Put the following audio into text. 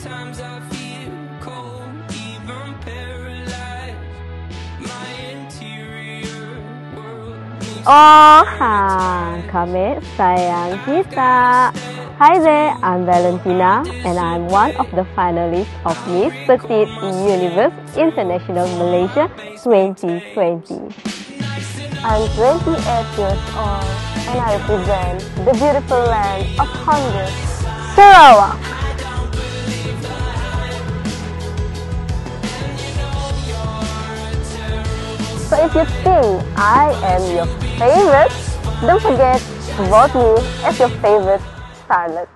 Sometimes I feel cold, even paralyzed. My interior world moves Oh, ha, kami sayang kita. Hi there, I'm Valentina and I'm one of the finalists of Miss Petite Universe International Malaysia 2020. I'm 28 years old and I represent the beautiful land of Honduras, Sarawak. So if you think I am your favorite, don't forget to vote me as your favorite starlet.